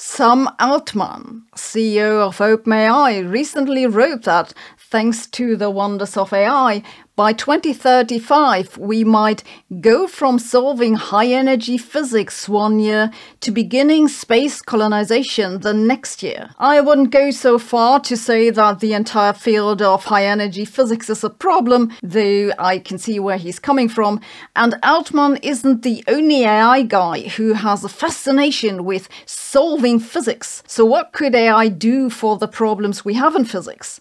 Sam Altman, CEO of OpenAI, recently wrote that thanks to the wonders of AI, by 2035, we might go from solving high energy physics one year to beginning space colonization the next year. I wouldn't go so far to say that the entire field of high energy physics is a problem, though I can see where he's coming from. And Altman isn't the only AI guy who has a fascination with solving physics. So, what could AI do for the problems we have in physics?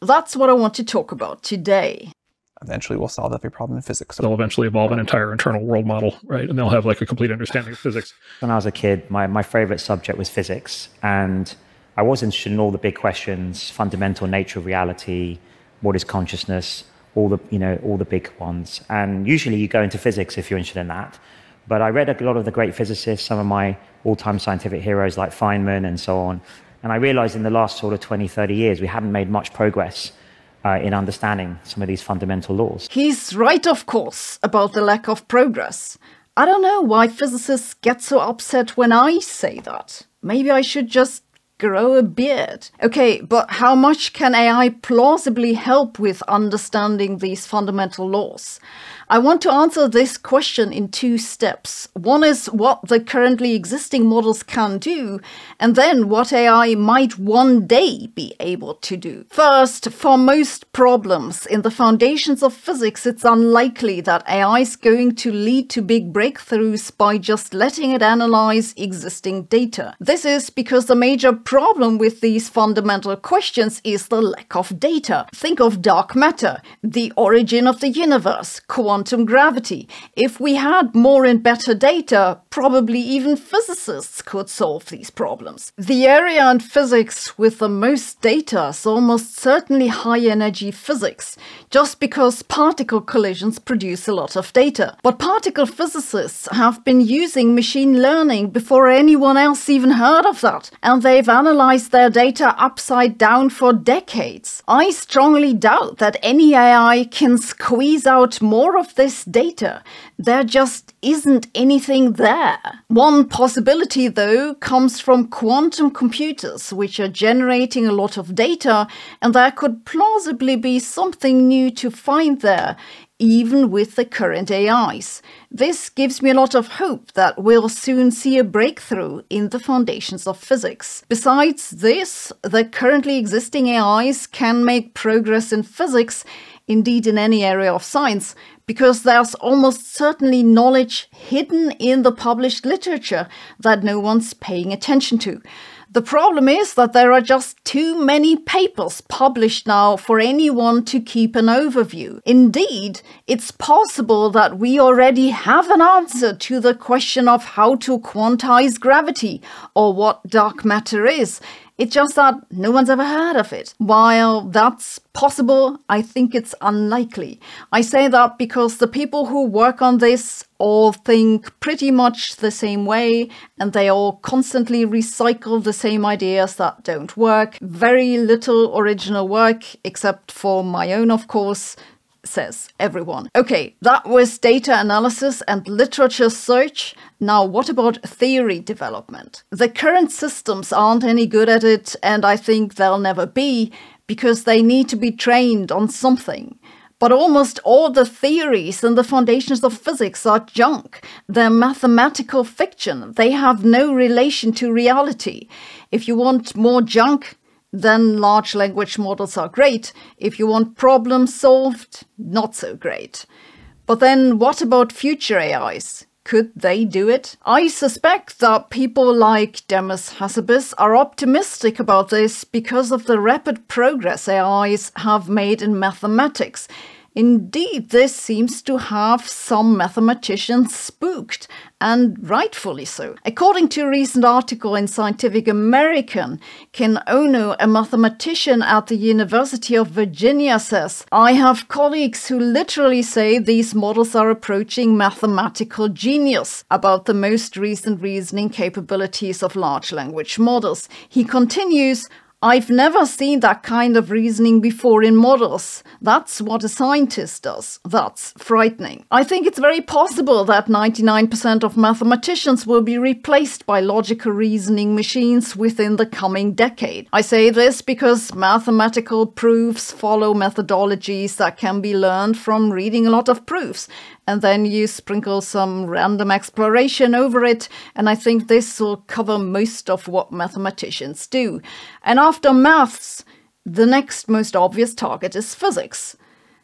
That's what I want to talk about today eventually we'll solve every problem in physics. They'll eventually evolve an entire internal world model, right? And they'll have like a complete understanding of physics. When I was a kid, my, my favorite subject was physics. And I was interested in all the big questions, fundamental nature of reality, what is consciousness, all the, you know, all the big ones. And usually you go into physics if you're interested in that. But I read a lot of the great physicists, some of my all-time scientific heroes like Feynman and so on. And I realized in the last sort of 20, 30 years, we haven't made much progress uh, in understanding some of these fundamental laws. He's right, of course, about the lack of progress. I don't know why physicists get so upset when I say that. Maybe I should just grow a beard. Okay, but how much can AI plausibly help with understanding these fundamental laws? I want to answer this question in two steps. One is what the currently existing models can do, and then what AI might one day be able to do. First, for most problems in the foundations of physics, it's unlikely that AI is going to lead to big breakthroughs by just letting it analyze existing data. This is because the major problem with these fundamental questions is the lack of data. Think of dark matter, the origin of the universe, quantum gravity. If we had more and better data, probably even physicists could solve these problems. The area in physics with the most data is almost certainly high energy physics, just because particle collisions produce a lot of data. But particle physicists have been using machine learning before anyone else even heard of that, and they've analyzed their data upside down for decades. I strongly doubt that any AI can squeeze out more of this data. There just isn't anything there. One possibility, though, comes from quantum computers, which are generating a lot of data, and there could plausibly be something new to find there, even with the current AIs. This gives me a lot of hope that we'll soon see a breakthrough in the foundations of physics. Besides this, the currently existing AIs can make progress in physics indeed in any area of science, because there's almost certainly knowledge hidden in the published literature that no one's paying attention to. The problem is that there are just too many papers published now for anyone to keep an overview. Indeed, it's possible that we already have an answer to the question of how to quantize gravity or what dark matter is. It's just that no one's ever heard of it. While that's possible, I think it's unlikely. I say that because the people who work on this all think pretty much the same way and they all constantly recycle the same ideas that don't work. Very little original work, except for my own, of course says everyone. Okay, that was data analysis and literature search. Now, what about theory development? The current systems aren't any good at it, and I think they'll never be because they need to be trained on something. But almost all the theories and the foundations of physics are junk. They're mathematical fiction. They have no relation to reality. If you want more junk, then large language models are great. If you want problems solved, not so great. But then what about future AIs? Could they do it? I suspect that people like Demis Hassabis are optimistic about this because of the rapid progress AIs have made in mathematics Indeed, this seems to have some mathematicians spooked, and rightfully so. According to a recent article in Scientific American, Ken Ono, a mathematician at the University of Virginia, says, I have colleagues who literally say these models are approaching mathematical genius about the most recent reasoning capabilities of large language models. He continues, I've never seen that kind of reasoning before in models. That's what a scientist does. That's frightening. I think it's very possible that 99% of mathematicians will be replaced by logical reasoning machines within the coming decade. I say this because mathematical proofs follow methodologies that can be learned from reading a lot of proofs and then you sprinkle some random exploration over it, and I think this will cover most of what mathematicians do. And after maths, the next most obvious target is physics.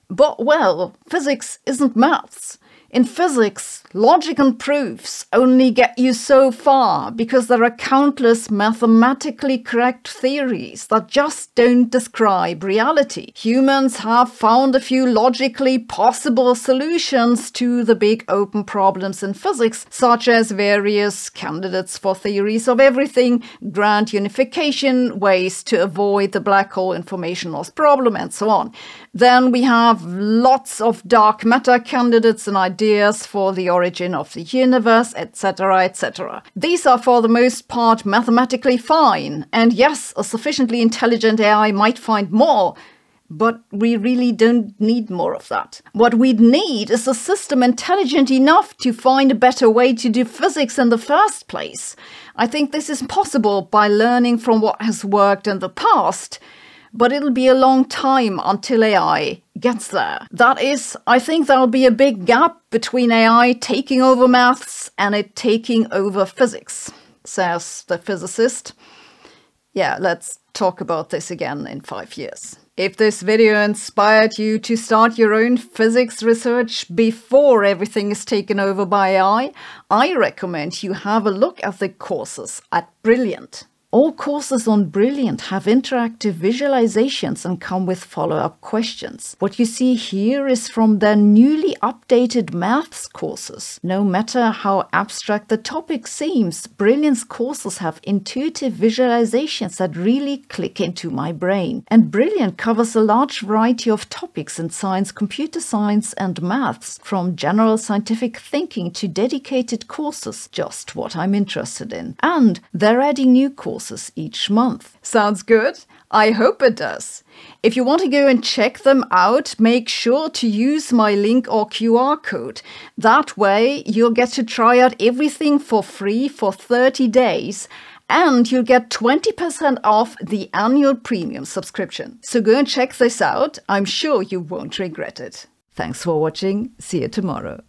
But, well, physics isn't maths. In physics, logic and proofs only get you so far because there are countless mathematically correct theories that just don't describe reality. Humans have found a few logically possible solutions to the big open problems in physics, such as various candidates for theories of everything, grand unification, ways to avoid the black hole information loss problem, and so on. Then we have lots of dark matter candidates and ideas ideas for the origin of the universe, etc., etc. These are for the most part mathematically fine, and yes, a sufficiently intelligent AI might find more, but we really don't need more of that. What we'd need is a system intelligent enough to find a better way to do physics in the first place. I think this is possible by learning from what has worked in the past but it'll be a long time until AI gets there. That is, I think there'll be a big gap between AI taking over maths and it taking over physics, says the physicist. Yeah, let's talk about this again in five years. If this video inspired you to start your own physics research before everything is taken over by AI, I recommend you have a look at the courses at Brilliant. All courses on Brilliant have interactive visualizations and come with follow-up questions. What you see here is from their newly updated maths courses. No matter how abstract the topic seems, Brilliant's courses have intuitive visualizations that really click into my brain. And Brilliant covers a large variety of topics in science, computer science and maths, from general scientific thinking to dedicated courses, just what I'm interested in. And they're adding new courses each month. Sounds good? I hope it does. If you want to go and check them out, make sure to use my link or QR code. That way, you'll get to try out everything for free for 30 days and you'll get 20% off the annual premium subscription. So go and check this out. I'm sure you won't regret it. Thanks for watching. See you tomorrow.